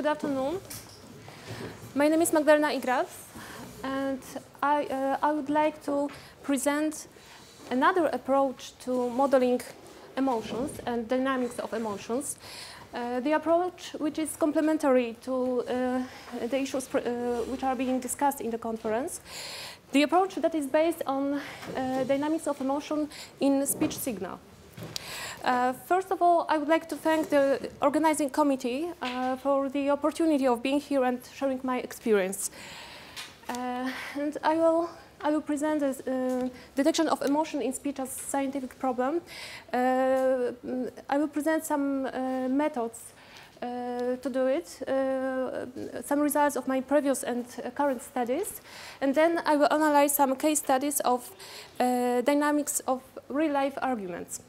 good afternoon. My name is Magdalena Igras, and I, uh, I would like to present another approach to modeling emotions and dynamics of emotions. Uh, the approach which is complementary to uh, the issues uh, which are being discussed in the conference. The approach that is based on uh, dynamics of emotion in speech signal. Uh, first of all, I would like to thank the organizing committee uh, for the opportunity of being here and sharing my experience. Uh, and I will, I will present the uh, detection of emotion in speech as a scientific problem. Uh, I will present some uh, methods to do it, some results of my previous and current studies, and then I will analyze some case studies of dynamics of real-life arguments.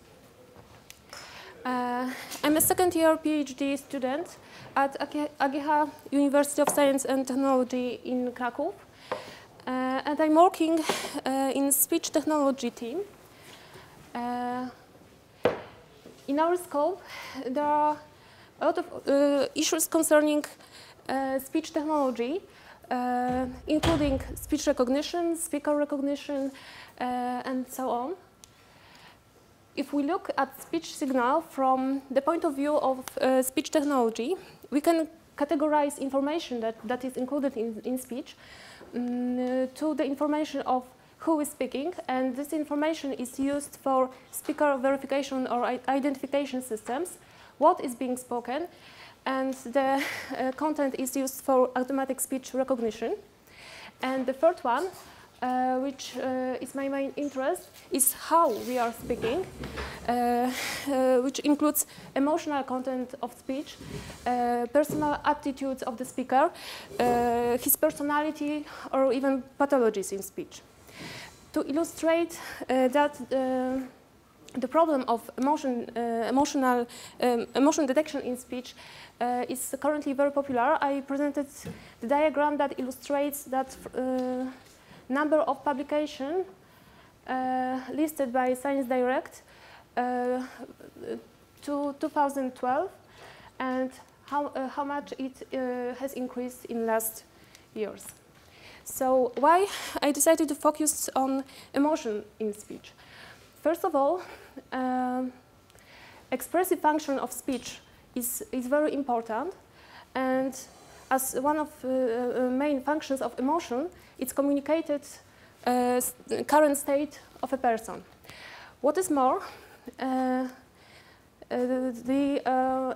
Uh, I'm a second year PhD student at AGH University of Science and Technology in Krakow. Uh, and I'm working uh, in speech technology team. Uh, in our scope, there are a lot of uh, issues concerning uh, speech technology, including speech recognition, speaker recognition, and so on if we look at speech signal from the point of view of uh, speech technology, we can categorize information that, that is included in, in speech um, to the information of who is speaking, and this information is used for speaker verification or identification systems, what is being spoken, and the uh, content is used for automatic speech recognition. And the third one uh, which uh, is my main interest, is how we are speaking, uh, uh which includes emotional content of speech, uh, personal attitudes of the speaker, uh, his personality, or even pathologies in speech. To illustrate that the problem of emotion, emotional um, emotion detection in speech is currently very popular, I presented the diagram that illustrates that number of publications uh, listed by Science Direct uh, to 2012 and how, uh, how much it uh, has increased in last years. So why I decided to focus on emotion in speech? First of all, um, expressive function of speech is, is very important and as one of the uh, uh, main functions of emotion, it's communicated uh, current state of a person. What is more, the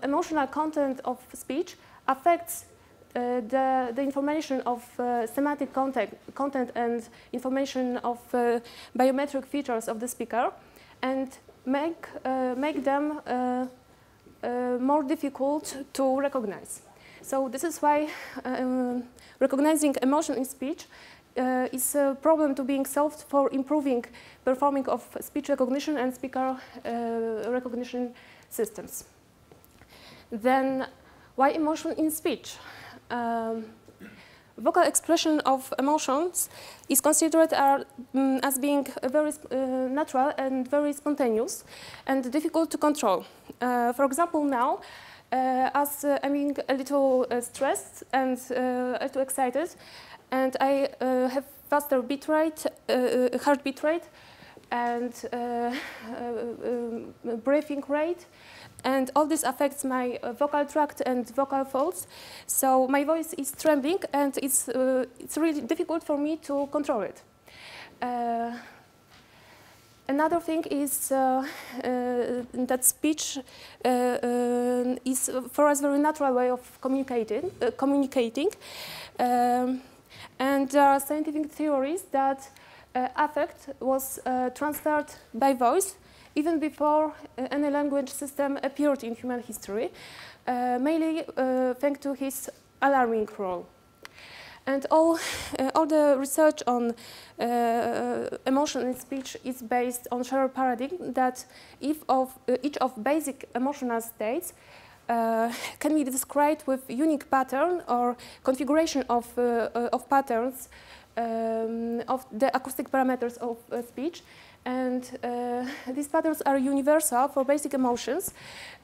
emotional content of speech affects uh, the, the, information of uh, semantic content, content and information of uh, biometric features of the speaker and make, make them more difficult to recognize. So this is why um, recognizing emotion in speech uh, is a problem to being solved for improving performing of speech recognition and speaker uh, recognition systems. Then why emotion in speech? Um, vocal expression of emotions is considered um, as being very uh, natural and very spontaneous and difficult to control. Uh, for example, now uh, Uh, as uh, I'm being a little uh, stressed and uh, a little excited, and I uh, have faster beat rate, heart beat rate, and um, breathing rate, and all this affects my uh, vocal tract and vocal folds. So my voice is trembling, and it's uh, it's really difficult for me to control it. Another thing is uh, uh, that speech uh, uh is for us a very natural way of communicating. Communicating. Um, and there are scientific theories that affect was transferred by voice even before any language system appeared in human history, mainly thanks to his alarming role. And all, uh, all the research on uh, emotion in speech is based on shared paradigm that if of, uh, each of basic emotional states uh, can be described with unique pattern or configuration of, uh, uh, of patterns um, of the acoustic parameters of speech. And these patterns are universal for basic emotions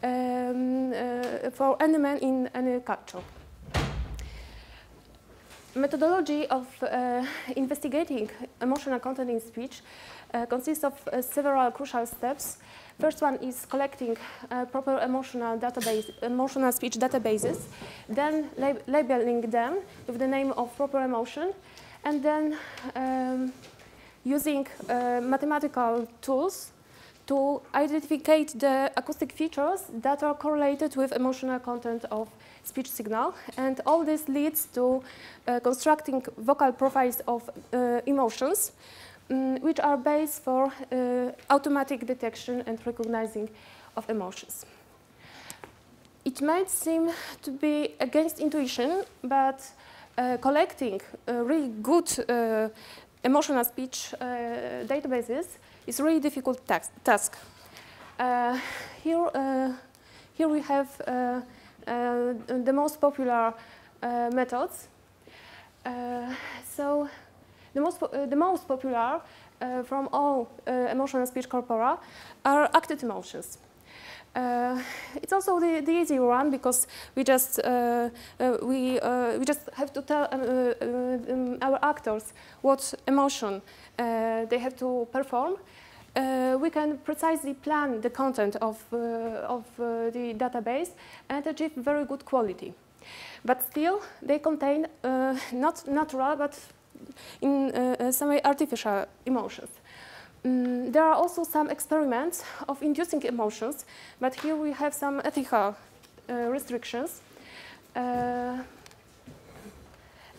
um, for any man in any culture. Methodology of uh, investigating emotional content in speech uh, consists of uh, several crucial steps. First one is collecting uh, proper emotional database, emotional speech databases, then lab labeling them with the name of proper emotion, and then um, using uh, mathematical tools to identify the acoustic features that are correlated with emotional content of speech signal. And all this leads to uh, constructing vocal profiles of uh, emotions, um, which are based for uh, automatic detection and recognizing of emotions. It might seem to be against intuition, but uh, collecting really good uh, emotional speech uh, databases is really difficult task. Uh, here, here we have the most popular methods. so the most, the most popular from all emotional speech corpora are acted emotions. Uh, it's also the, the easy one because we just uh, uh, we uh, we just have to tell uh, uh, um, our actors what emotion they have to perform. We can precisely plan the content of of the database and achieve very good quality. But still, they contain not natural but in some way artificial emotions. Mm, there are also some experiments of inducing emotions, but here we have some ethical uh, restrictions. Uh,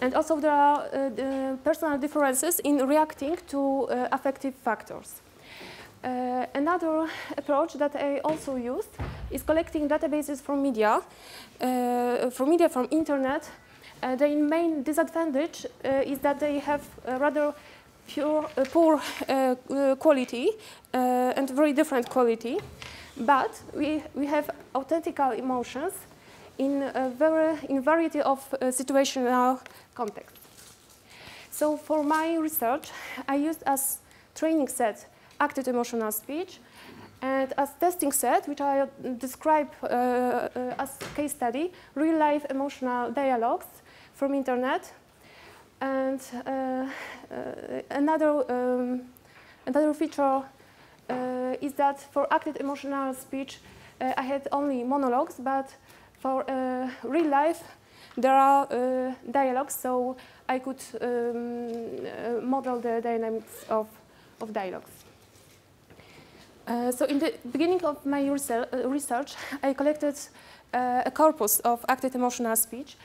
and also there are uh, personal differences in reacting to uh, affective factors. Uh, another approach that I also used is collecting databases from media, uh, from media from internet. the main disadvantage is that they have rather pure, uh, poor uh, uh, quality and very different quality, but we, we have authentical emotions in a very in variety of situational contexts. So for my research, I used as training set acted emotional speech and as testing set, which I describe uh, uh, as case study, real-life emotional dialogues from internet and uh, uh, another, um, another feature uh, is that for acted emotional speech, I had only monologues, but for real life, there are dialogues, so I could um, model the dynamics of, of dialogues. Uh, so in the beginning of my research, I collected uh, a corpus of acted emotional speech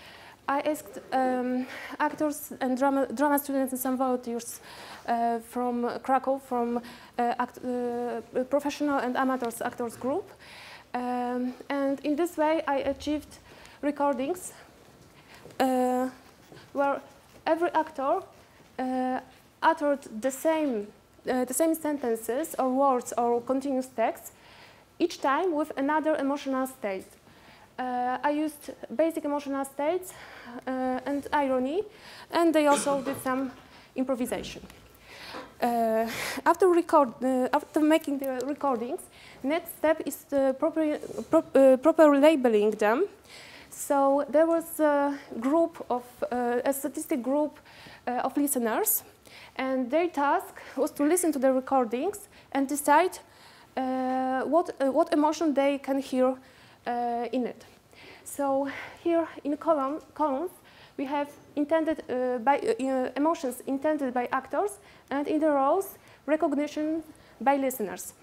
I asked um, actors and drama, drama, students and some volunteers uh, from Krakow, from uh, act, uh, professional and amateurs actors group. Um, and in this way, I achieved recordings uh, where every actor uh, uttered the same, uh, the same sentences or words or continuous text, each time with another emotional state. Uh, I used basic emotional states uh, and irony, and they also did some improvisation. Uh, after, record, uh, after making the recordings, next step is the proper, pro uh, proper labeling them. So there was a group of, a statistic group of listeners, and their task was to listen to the recordings and decide what, what emotion they can hear uh, in it. So here in column, columns, we have intended uh, by uh, emotions intended by actors, and in the rows, recognition by listeners.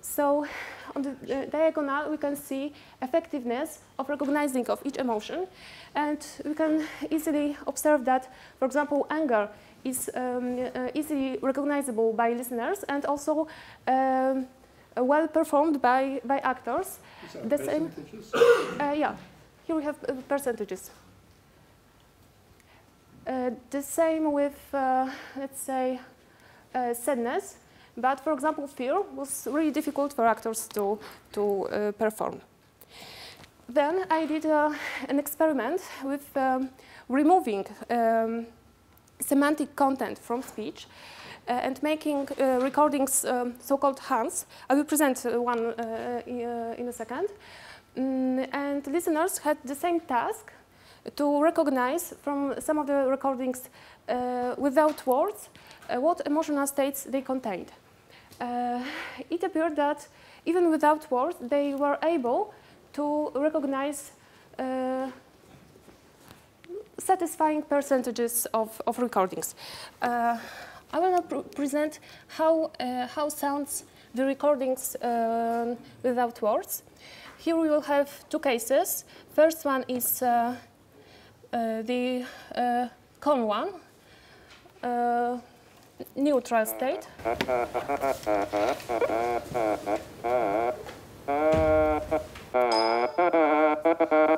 So on the uh, diagonal, we can see effectiveness of recognizing of each emotion. And we can easily observe that, for example, anger is um, uh, easily recognizable by listeners and also um, well performed by, by actors. the same, uh, yeah, here we have uh, percentages. Uh, the same with, uh, let's say, uh, sadness. But for example, fear was really difficult for actors to, to uh, perform. Then I did an experiment with um, removing um, semantic content from speech uh, and making uh, recordings, um, so-called hands. I will present uh, one in a second. Mm, and listeners had the same task to recognize from some of the recordings uh, without words uh, what emotional states they contained. Uh, it appeared that even without words, they were able to recognize uh, satisfying percentages of, of recordings. Uh, I will now pr present how, uh, how sounds the recordings um, without words. Here we will have two cases. First one is uh, uh, the uh, calm one, neutral state.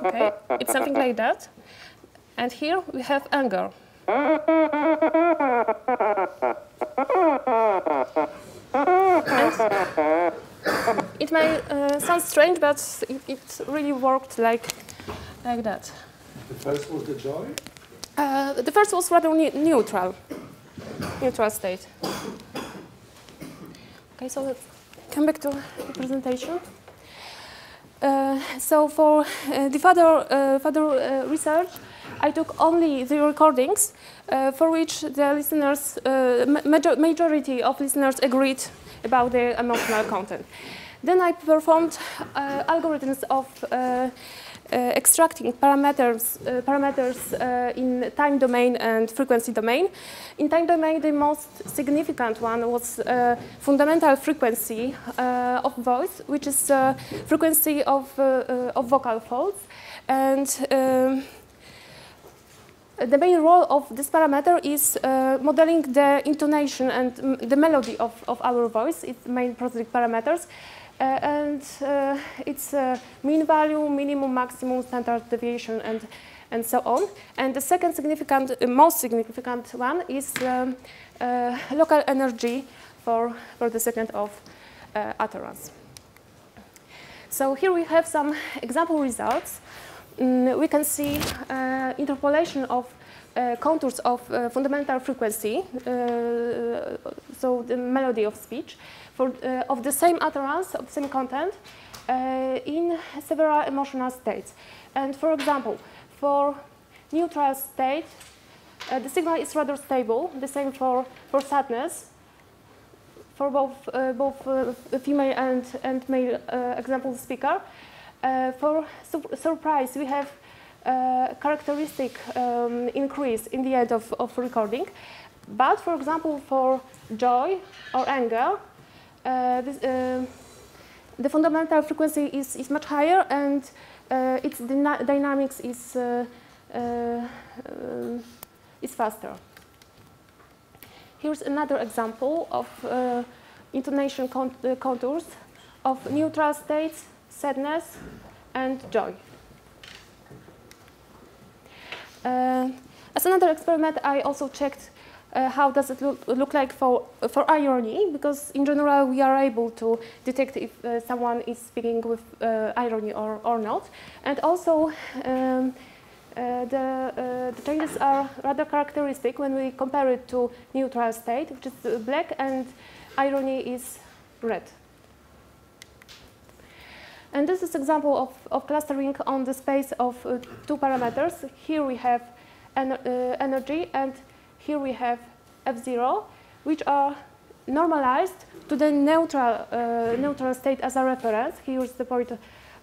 Okay, it's something like that. And here we have anger. it may uh, sound strange, but it, it, really worked like, like that. The first was the joy? Uh, the first was rather ne neutral, neutral state. Okay, so let's come back to the presentation. Uh, so for uh, the further, uh, further uh, research, I took only the recordings uh, for which the listeners, major majority of listeners agreed about the emotional content. Then I performed algorithms of uh, extracting parameters, uh, parameters uh, in time domain and frequency domain. In time domain, the most significant one was fundamental frequency of voice, which is frequency of, of vocal folds. And um, the main role of this parameter is uh, modeling the intonation and the melody of, of our voice, its main prosodic parameters. Uh, and uh, it's mean value, minimum, maximum, standard deviation, and and so on. And the second significant, uh, most significant one is um, uh, local energy for, for the second of uh, utterance. So here we have some example results. Mm, we can see interpolation of contours of fundamental frequency, so the melody of speech, for, uh, of the same utterance, of the same content, uh, in several emotional states. And for example, for neutral state, uh, the signal is rather stable, the same for, for sadness, for both, uh, both uh, female and, and male uh, example speaker. For su surprise, we have characteristic um, increase in the end of, of recording. But for example, for joy or anger, uh, this, uh, the fundamental frequency is, is much higher and uh, its dyna dynamics is, is faster. Here's another example of intonation con contours of neutral states, sadness, and joy. Uh, as another experiment, I also checked uh, how does it look, look, like for, for irony, because in general we are able to detect if uh, someone is speaking with uh, irony or, or not. And also um, uh, the, uh, the, changes are rather characteristic when we compare it to neutral state, which is black, and irony is red. And this is example of, of clustering on the space of uh, two parameters. Here we have energy and here we have F0, which are normalized to the neutral, uh, neutral state as a reference. Here's the point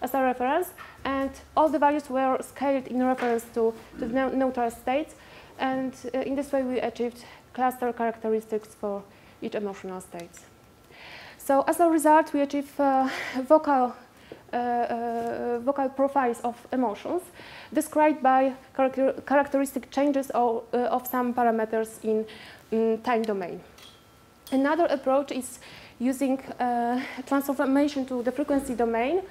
as a reference. And all the values were scaled in reference to, to the neutral state. And uh, in this way, we achieved cluster characteristics for each emotional state. So as a result, we achieve uh, vocal uh, uh, vocal profiles of emotions described by characteristic changes of, uh, of some parameters in, in, time domain. Another approach is using transformation to the frequency domain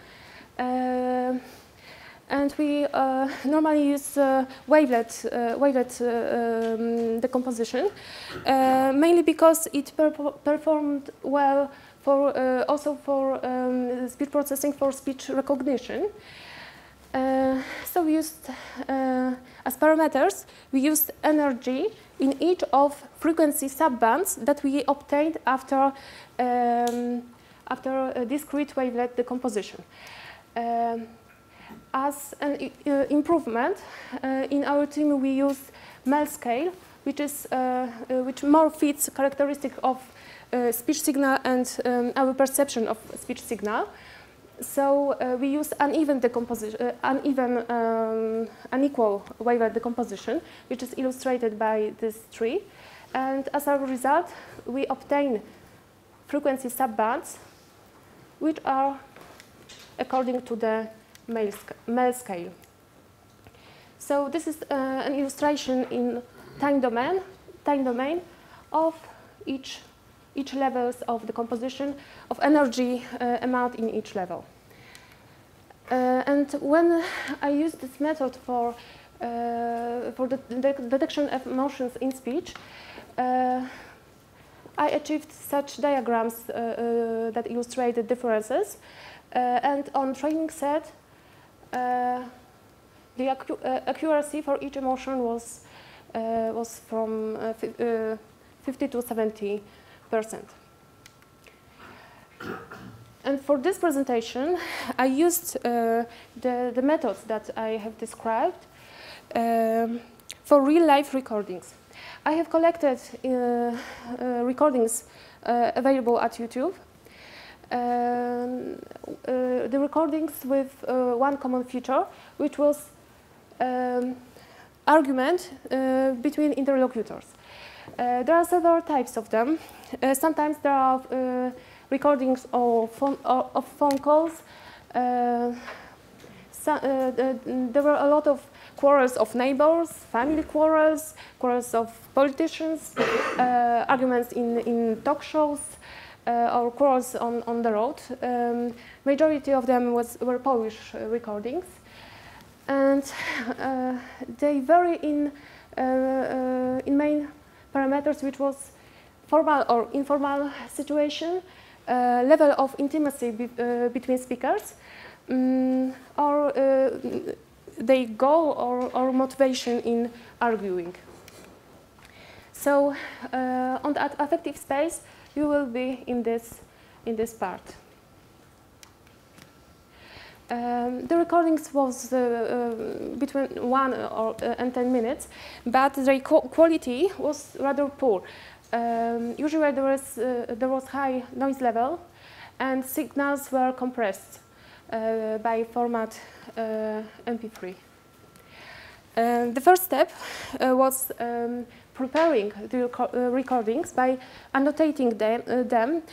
and we uh, normally use uh, wavelet, uh, wavelet um, decomposition, mainly because it per performed well for uh, also for um, speech processing for speech recognition. Uh, so we used uh, as parameters, we used energy in each of frequency subbands that we obtained after um, after a discrete wavelet decomposition. Um, As an uh, improvement, uh, in our team we use MEL scale, which is uh, which more fits characteristic of speech signal and um, our perception of speech signal. So uh, we use uneven decomposition, uh, uneven, um, unequal wavelet decomposition, which is illustrated by this tree. And as a result, we obtain frequency subbands, which are according to the MEL scale. So this is uh, an illustration in time domain, time domain of each each levels of the composition of energy uh, amount in each level. Uh, and when I use this method for, uh, for the de detection of emotions in speech, uh, I achieved such diagrams uh, uh, that illustrate the differences. and on training set, the accu accuracy for each emotion was, was from 50 to 70 percent. And for this presentation, I used uh, the, the methods that I have described um, for real-life recordings. I have collected uh, uh, recordings uh, available at YouTube. Um, uh, the recordings with uh, one common feature, which was um, argument between interlocutors. There are several types of them. sometimes there are recordings of phone, of phone calls. Uh, so, uh, there were a lot of quarrels of neighbors, family quarrels, quarrels of politicians, uh, arguments in, in talk shows, uh, or quarrels on, on the road. Um, majority of them was, were Polish uh, recordings. And uh, they vary in, in main parameters, which was formal or informal situation, uh, level of intimacy be, uh, between speakers um, or uh, they goal or, or motivation in arguing. So on the affective space, you will be in this, in this part. Um, the recordings was uh, uh, between one or, uh, and 10 minutes, but the quality was rather poor. Um, usually there was, uh, there was high noise level and signals were compressed uh, by format uh, MP3. the first step was um, preparing the recordings by annotating them. them.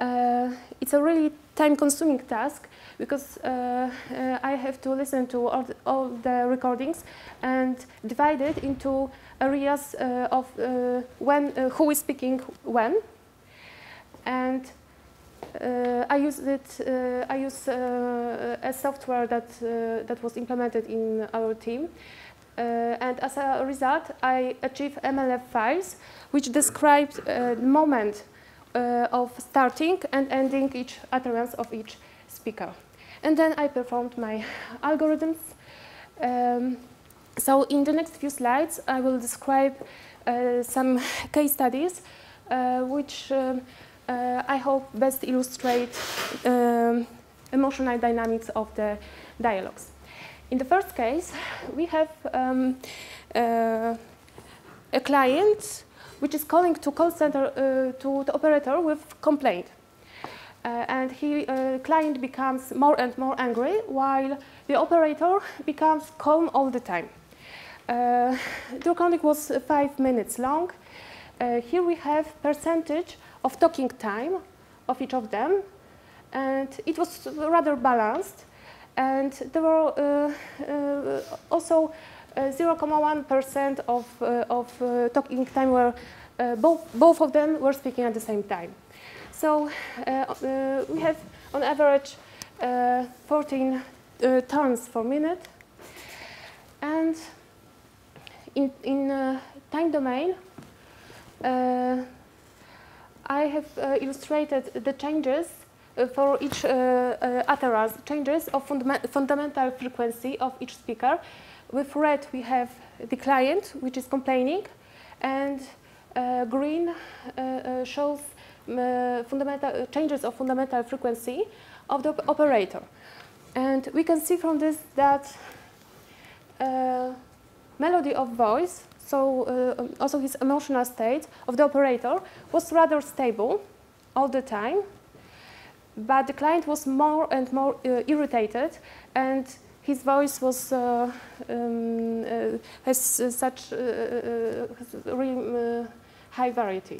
It's a really time-consuming task because uh, uh, I have to listen to all the, all the, recordings and divide it into areas uh, of when who is speaking when, and I use it. I use a software that that was implemented in our team. Uh, and as a result, I achieve MLF files which describe uh, the moment uh, of starting and ending each utterance of each speaker. And then I performed my algorithms. Um, so in the next few slides, I will describe uh, some case studies, uh, which um, uh, I hope best illustrate um, emotional dynamics of the dialogues. In the first case, we have um, uh, a client which is calling to call center uh, to the operator with complaint. Uh, and he uh, client becomes more and more angry while the operator becomes calm all the time. Uh, the recording was five minutes long. Uh, here we have percentage of talking time of each of them and it was rather balanced and there were uh, also 0.1% of, of talking time where both, both of them were speaking at the same time. So uh, uh, we have on average uh, 14 turns per minute. And in, in time domain, I have illustrated the changes uh, for each uh, uh, utterance, changes of fundament fundamental frequency of each speaker. With red, we have the client, which is complaining, and green shows uh, fundamental uh, changes of fundamental frequency of the operator. And we can see from this that uh, melody of voice, so uh, also his emotional state of the operator, was rather stable all the time. But the client was more and more uh, irritated, and his voice was uh, um, uh, has such has really high variety.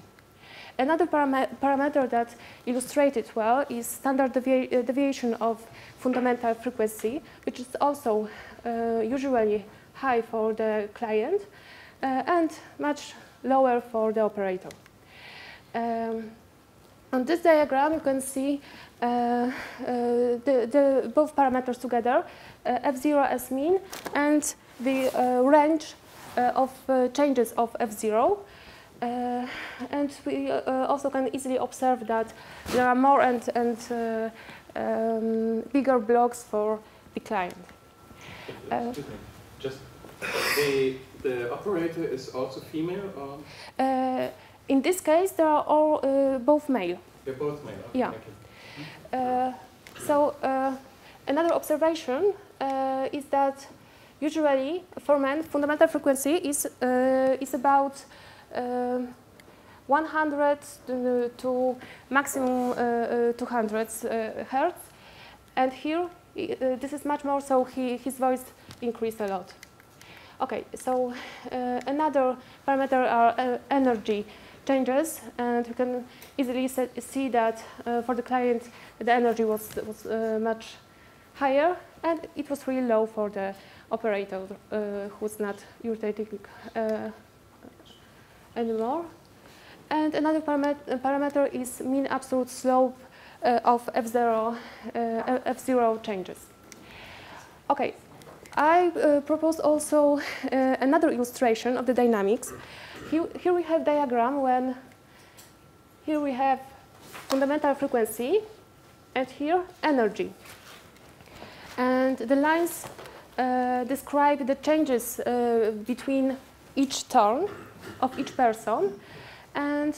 Another parameter that illustrated well is standard devi uh, deviation of fundamental frequency, which is also uh, usually high for the client uh, and much lower for the operator. Um, on this diagram, you can see uh, uh, the, the, both parameters together, uh, F0 as mean and the uh, range uh, of uh, changes of F0. Uh, and we uh, also can easily observe that there are more and, and uh, um, bigger blocks for the client. Just the, the operator is also female? Or? in this case, they are all both male. They're both male? Okay, yeah. so another observation is that usually for men, fundamental frequency is, uh, is about uh, 100 to maximum uh, uh, 200 hertz. And here, this is much more, so he, his voice increased a lot. Okay, so another parameter are energy changes, and you can easily see that uh, for the client the energy was, was uh, much higher, and it was really low for the operator uh, who's not irritating anymore. And another paramet parameter is mean absolute slope uh, of F0, uh, F0 changes. Okay, I uh, propose also uh, another illustration of the dynamics. Here, here we have diagram when here we have fundamental frequency and here energy. And the lines uh, describe the changes uh, between each turn of each person. And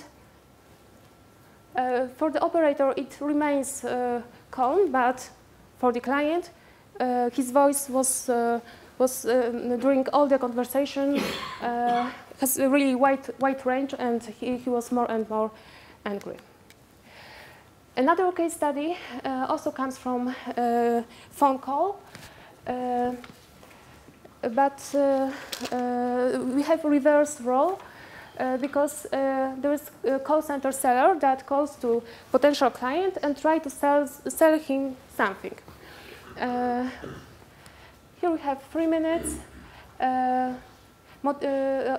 uh, for the operator, it remains uh, calm, but for the client, uh, his voice was, uh, was uh, during all the conversation, has a really wide, wide range, and he, he was more and more angry. Another case study also comes from phone call but uh, uh, we have reverse role uh, because there is a call center seller that calls to potential client and try to sell, sell him something. here we have three minutes.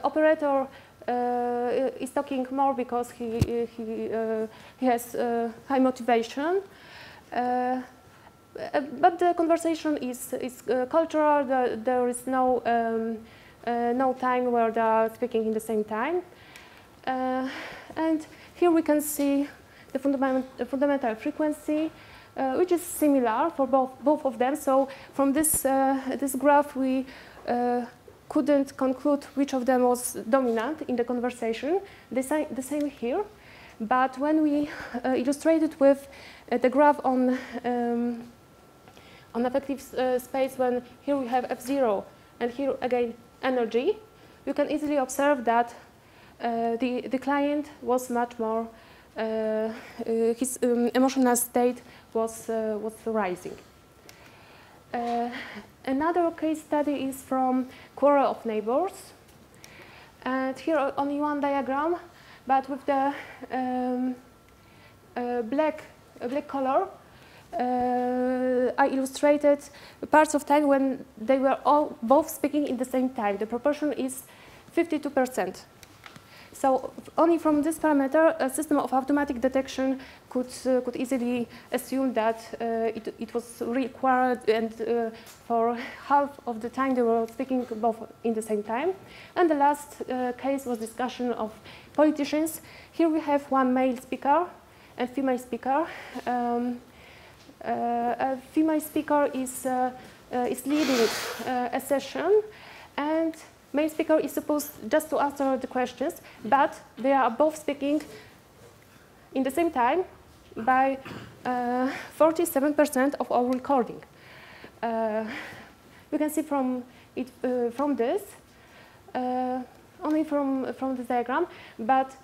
operator uh, is talking more because he, he, uh, he has uh, high motivation. Uh, but the conversation is, is uh, cultural. The, there is no, um, uh, no time where they are speaking in the same time. and here we can see the, fundament, fundamental frequency, uh, which is similar for both, both of them. So from this, uh, this graph, we uh, couldn't conclude which of them was dominant in the conversation. The same, the same here. But when we illustrated with the graph on um, on affective uh, space when here we have F0 and here again energy, you can easily observe that uh, the, the client was much more, uh, uh his um, emotional state was, uh, was rising. Uh, another case study is from Quarrel of Neighbors. And here only one diagram, but with the um, black, black color, uh, I illustrated parts of time when they were all both speaking in the same time. The proportion is 52%. So only from this parameter, a system of automatic detection could, uh, could easily assume that uh, it, it, was required and uh, for half of the time they were speaking both in the same time. And the last uh, case was discussion of politicians. Here we have one male speaker and female speaker. Um, uh, a female speaker is, uh, is leading a session and male speaker is supposed just to answer the questions, but they are both speaking in the same time by 47% of our recording. Uh, you can see from it uh, from this, uh, only from from this diagram, but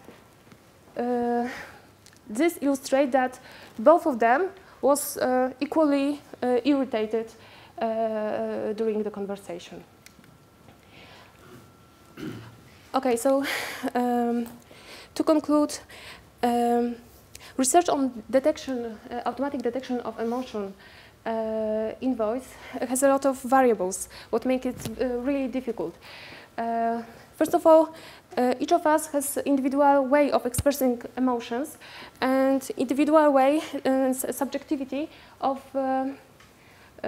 uh, this illustrates that both of them was uh, equally uh, irritated during the conversation. Okay, so um, to conclude, um, research on detection, uh, automatic detection of emotion uh, in voice has a lot of variables, what make it uh, really difficult. Uh, first of all, uh, each of us has individual way of expressing emotions and individual way and subjectivity of uh,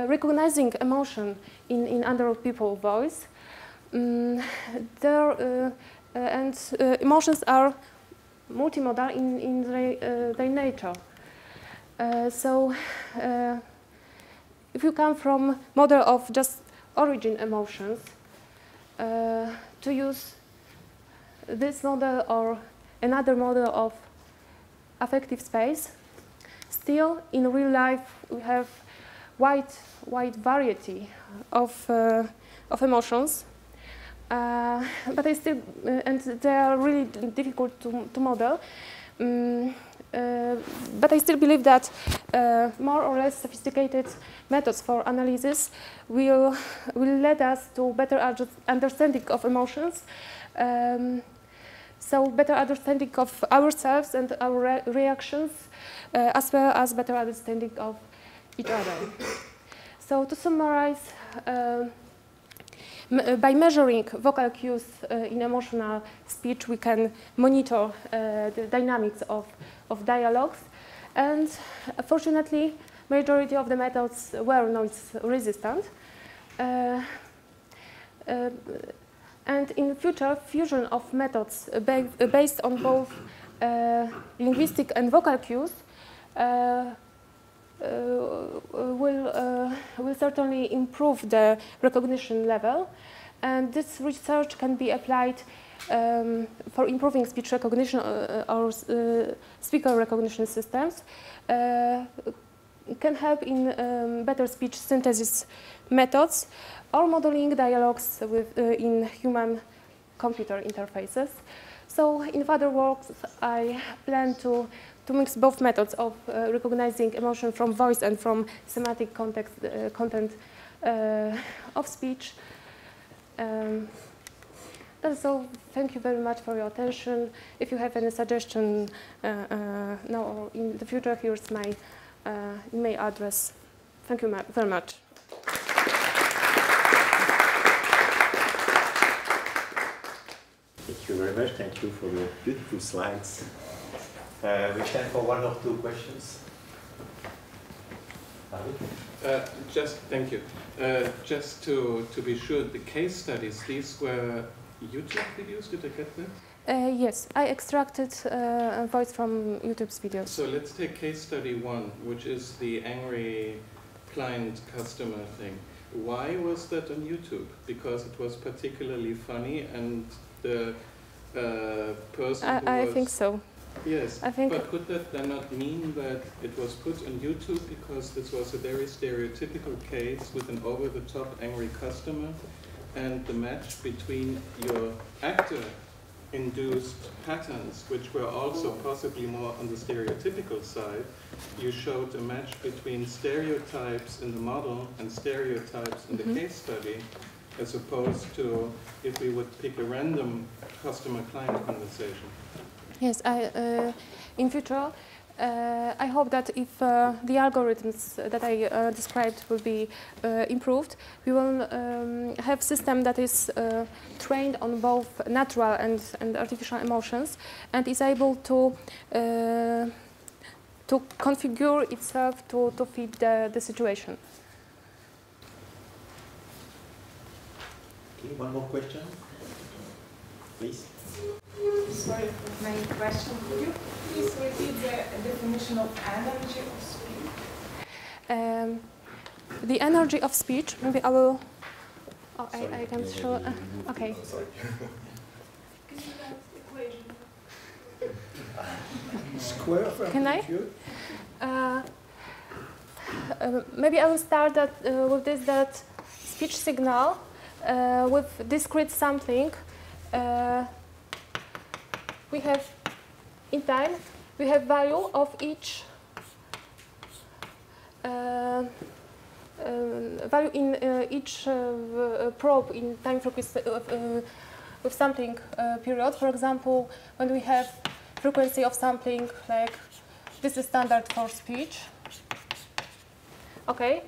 recognizing emotion in, in other people's voice. Um, and emotions are multimodal in, in their, their nature. so if you come from model of just origin emotions, uh, to use this model or another model of affective space, still in real life we have wide, wide variety of, uh, of emotions, uh, but I still, uh, and they are really difficult to, to model. Um, but I still believe that more or less sophisticated methods for analysis will, will lead us to better understanding of emotions. Um, so better understanding of ourselves and our re reactions, uh, as well as better understanding of each other. so to summarize, uh, by measuring vocal cues in emotional speech, we can monitor the dynamics of, of dialogues. And fortunately, majority of the methods were noise resistant. Uh, and in future, fusion of methods ba based on both uh, linguistic and vocal cues uh, will, uh, will certainly improve the recognition level. And this research can be applied um, for improving speech recognition uh, or speaker recognition systems. can help in um, better speech synthesis methods or modeling dialogues with, in human computer interfaces. So in further works, I plan to to mix both methods of uh, recognizing emotion from voice and from semantic context, uh, content uh, of speech. Um, so thank you very much for your attention. If you have any suggestion uh, uh, now or in the future, here's my email address. Thank you very much. Thank you very much. Thank you for the beautiful slides. Uh, we time for one or two questions. Uh, just thank you. Uh, just to to be sure, the case studies these were YouTube videos. Did I get that? Uh, yes, I extracted uh, a voice from YouTube's videos. So let's take case study one, which is the angry client customer thing. Why was that on YouTube? Because it was particularly funny and the uh, person. I, I think so. Yes, I think but could that then not mean that it was put on YouTube because this was a very stereotypical case with an over-the-top angry customer and the match between your actor-induced patterns, which were also possibly more on the stereotypical side, you showed a match between stereotypes in the model and stereotypes in mm -hmm. the mm-hmm. case study, as opposed to if we would pick a random customer-client conversation. Yes, I, uh, in future, uh, I hope that if uh, the algorithms that I described will be improved, we will um, have system that is trained on both natural and, and artificial emotions and is able to to configure itself to, to fit the, the situation. Okay, one more question, please. Sorry for my question. Could you please repeat the definition of energy of speech? Um, the energy of speech, maybe I will. Oh, I, I, can show. Uh, okay. Sorry. Square of Can I? Uh, uh, maybe I will start that, uh, with this that speech signal uh, with discrete sampling. Uh, we have in time we have value of each uh, um, value in uh, each uh, probe in time frequency uh, uh, with sampling uh, period. For example, when we have frequency of sampling like this is standard for speech. Okay,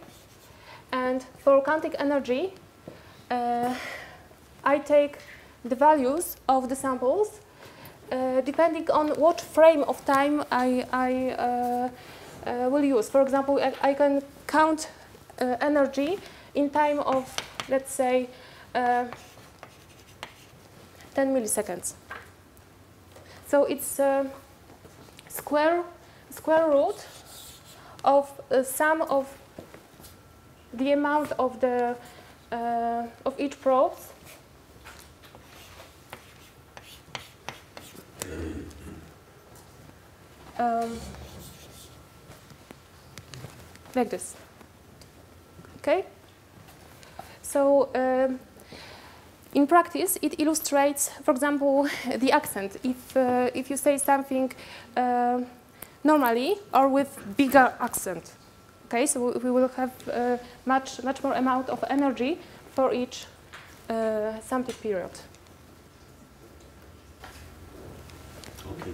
and for counting energy, uh, I take the values of the samples uh, depending on what frame of time I, I uh, uh, will use. For example, I, I can count uh, energy in time of, let's say, uh, 10 milliseconds. So it's square, square root of uh, sum of the amount of the uh, of each probe um, like this. Okay? So um, in practice, it illustrates, for example, the accent. If, uh, if you say something uh, normally or with bigger accent, okay, so we will have uh, much, much more amount of energy for each uh, period. Okay.